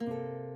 Música